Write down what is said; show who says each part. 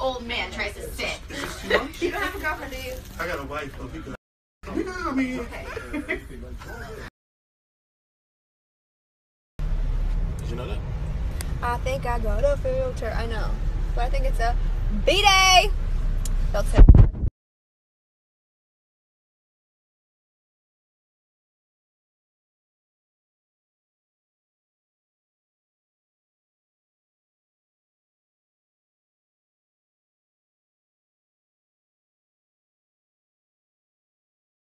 Speaker 1: old man tries to sit.
Speaker 2: You don't have a girlfriend, do you?
Speaker 3: I got a wife, but we could. We could, I mean,
Speaker 2: Okay.
Speaker 3: did you know that?
Speaker 2: I think I got a filter. I know. But I think it's a B-Day.